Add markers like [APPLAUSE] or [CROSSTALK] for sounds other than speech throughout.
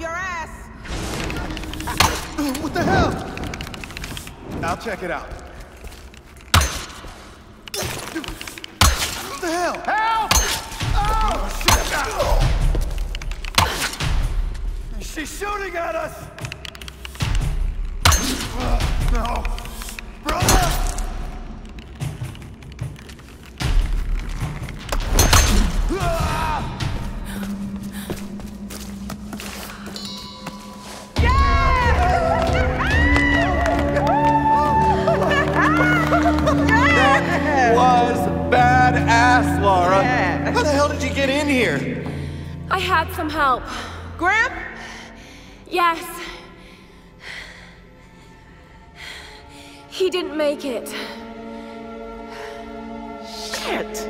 your ass. What the hell? I'll check it out. What the hell? Help! Oh, shit! She's shooting at us! Uh, no. I had some help. Grim? Yes. He didn't make it. Shit.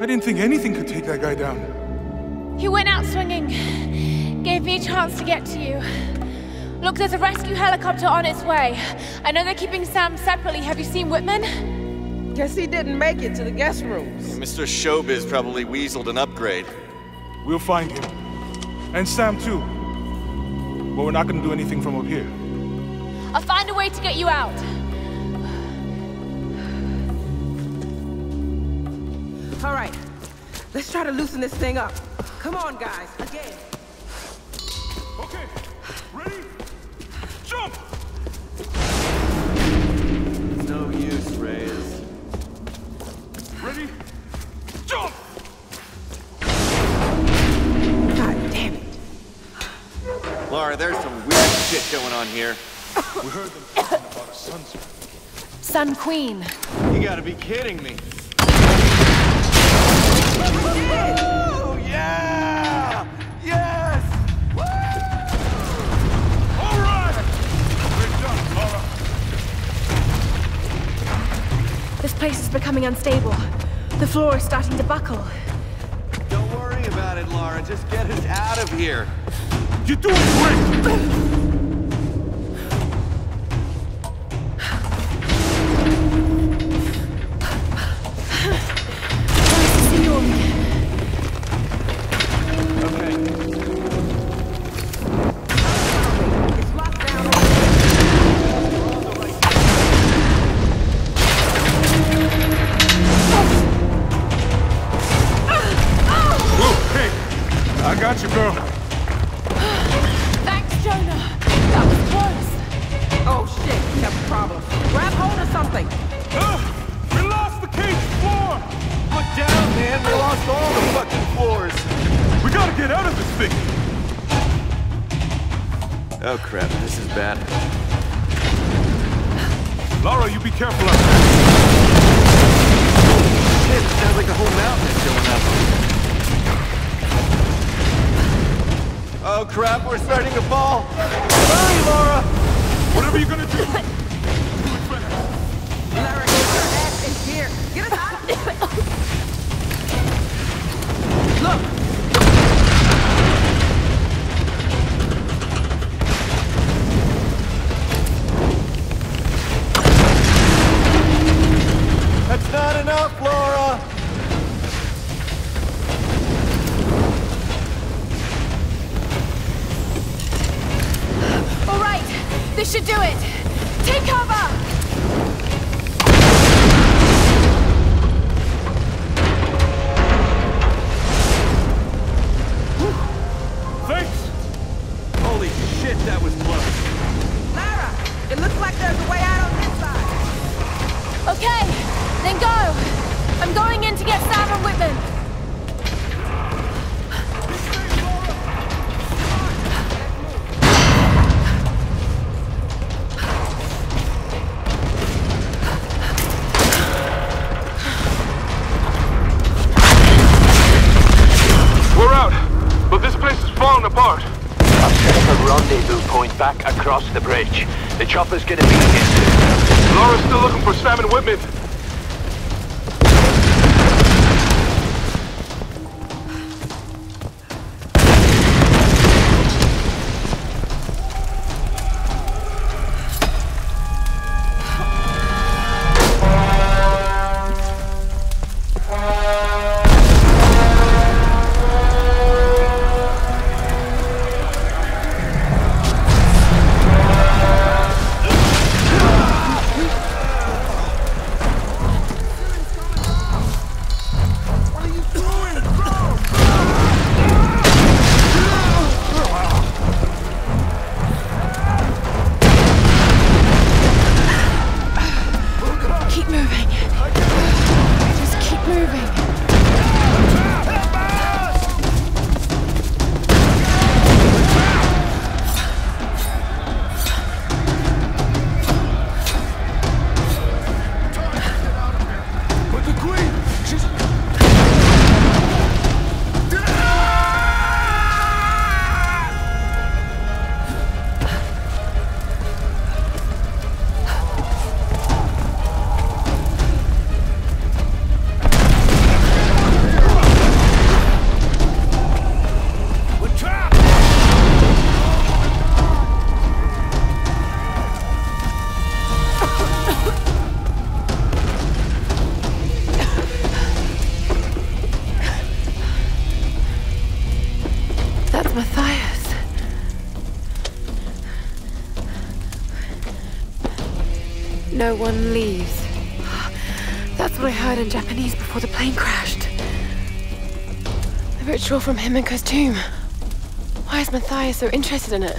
I didn't think anything could take that guy down. He went out swinging. Gave me a chance to get to you. Look, there's a rescue helicopter on its way. I know they're keeping Sam separately. Have you seen Whitman? Guess he didn't make it to the guest rooms. Mr. Showbiz probably weaseled an upgrade. We'll find him. And Sam, too. But we're not gonna do anything from up here. I'll find a way to get you out. All right, let's try to loosen this thing up. Come on, guys, again. Okay, Lara, there's some weird shit going on here. We heard them talking about a sunset. Sun Queen. You gotta be kidding me. Oh, [LAUGHS] yeah! Yes! All right! Great job, Lara. This place is becoming unstable. The floor is starting to buckle. Don't worry about it, Lara. Just get us out of here. You're doing great! I got you, girl. Should do it. Take cover. Across the bridge. The chopper's gonna be here. Lara's still looking for Sam and Whitman. No one leaves. That's what I heard in Japanese before the plane crashed. The ritual from Himiko's tomb. Why is Mathias so interested in it?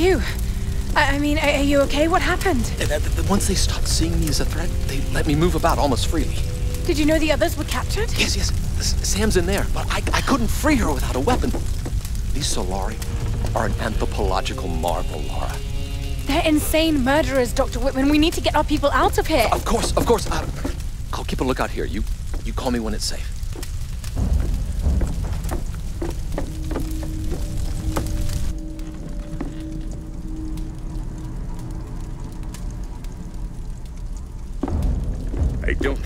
You. I, I mean, are, are you okay? What happened? Once they stopped seeing me as a threat, they let me move about almost freely. Did you know the others were captured? Yes, yes, Sam's in there, but I, I couldn't free her without a weapon. These Solarii are an anthropological marvel, Lara. They're insane murderers, Dr. Whitman. We need to get our people out of here. Of course, of course. Uh, I'll keep a lookout here. You, you call me when it's safe.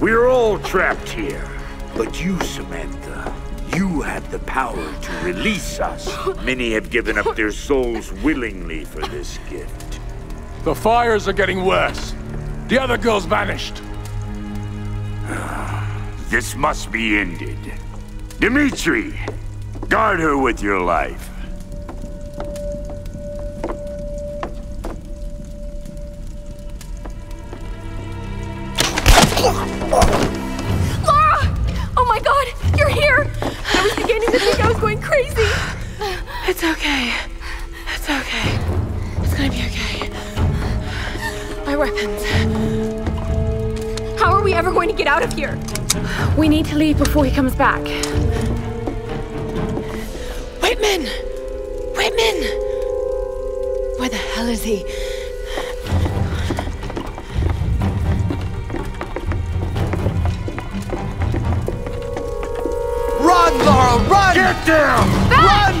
We're all trapped here. But you, Samantha, you have the power to release us. [LAUGHS] Many have given up their souls willingly for this gift. The fires are getting worse. The other girl's vanished. [SIGHS] This must be ended. Dimitri, guard her with your life. Gonna be okay. My weapons. How are we ever going to get out of here? We need to leave before he comes back. Whitman! Whitman! Where the hell is he? Run, Lara, run! Get down! Run!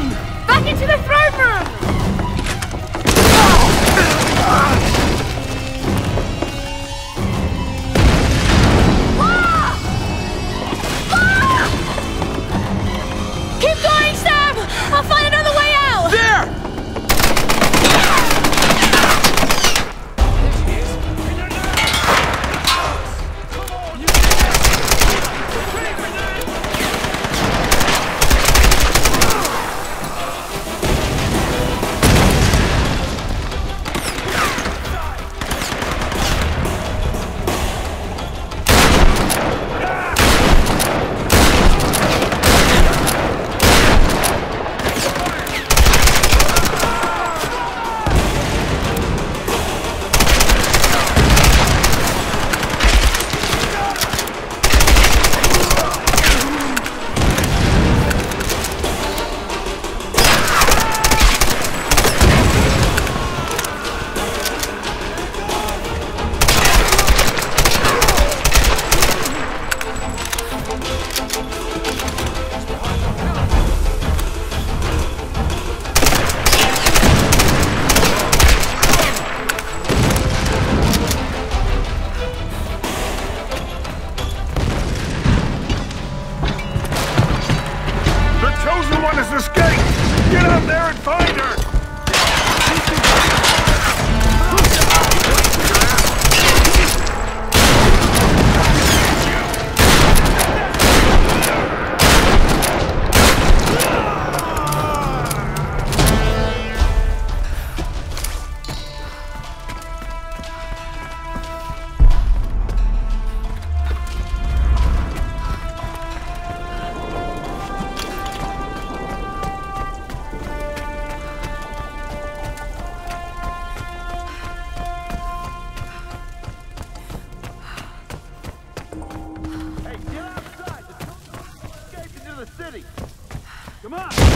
Run!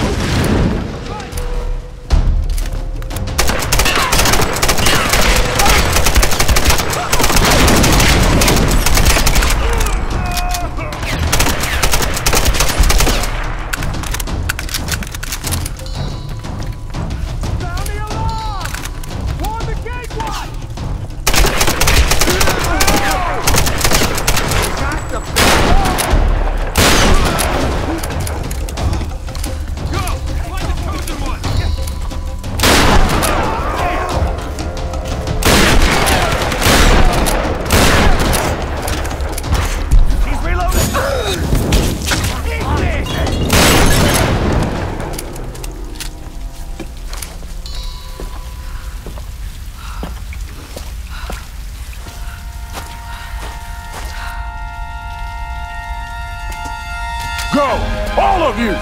All of you!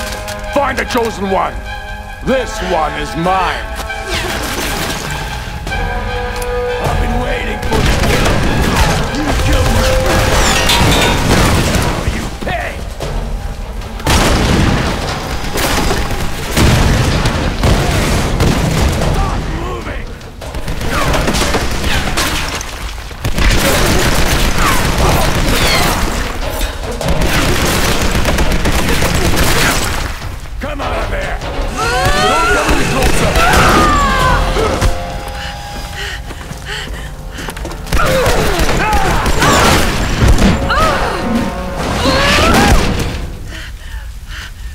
Find the chosen one! This one is mine! Come out of! Don't come any closer!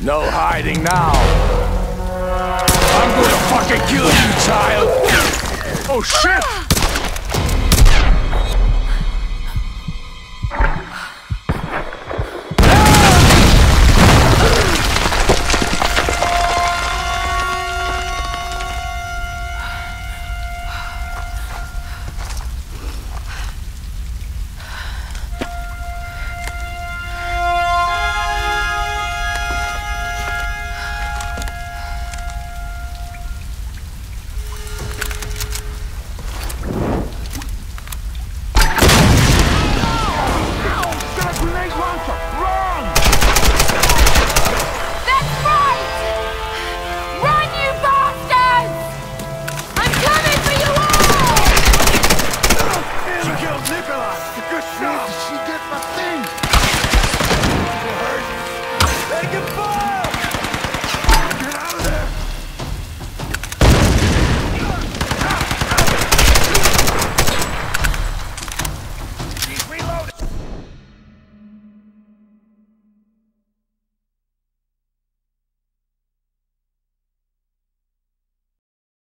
No hiding now! I'm gonna fucking kill you, child! Oh shit!